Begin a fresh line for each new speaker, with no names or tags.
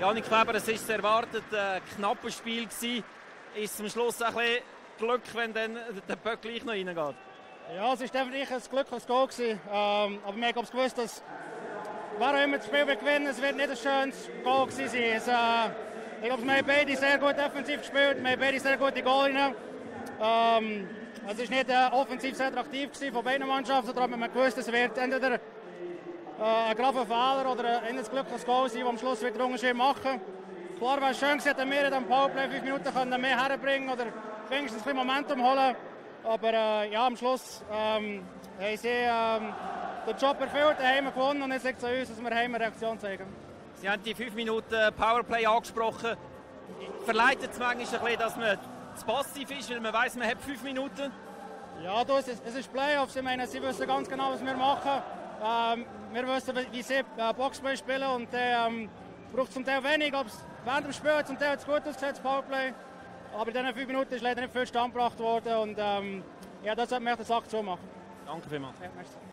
Janik Kleber, es ist erwartet ein knappes Spiel gewesen. Ist am Schluss ein bisschen Glück, wenn dann der Böck gleich noch reingeht?
Ja, es ist definitiv ein Glück, was Goal gewesen. Ähm, aber wir haben gewusst, dass wer auch immer das Spiel gewinnen, es wird nicht ein schönes Goal gewesen sein. Es, äh, ich glaube, wir haben beide sehr gut defensiv gespielt, wir haben beide sehr gute Goalinnen. Ähm, es war nicht äh, offensiv sehr attraktiv von beiden Mannschaften, haben wir gewusst, es wird entweder äh, ein graver Fehler oder ein glückliches Goal sein, das am Schluss wieder den Unterschied machen. Klar wäre es schön gewesen, wenn wir in diesem Powerplay fünf Minuten können mehr herbringen oder wenigstens ein bisschen Momentum holen Aber äh, ja, am Schluss ähm, haben sie ähm, den Job erfüllt, haben wir gewonnen und jetzt liegt es an uns, dass wir eine Reaktion zeigen.
Sie haben die fünf Minuten Powerplay angesprochen. Verleitet es manchmal ein bisschen, dass man zu passiv ist, weil man weiß, man hat fünf Minuten?
Ja, du, es, ist, es ist Playoffs. Ich meine, sie wissen ganz genau, was wir machen. Ähm, wir wissen, wie sie äh, Boxplay spielen und ähm, braucht zum Teil wenig. Ob es während dem Spiel zum Teil zu gut ausgesehen, das Powerplay. Aber in diesen fünf Minuten ist leider nicht viel Stand gebracht worden und ähm, ja, das hat mir den Sack zu machen.
Danke vielmals.
Ja,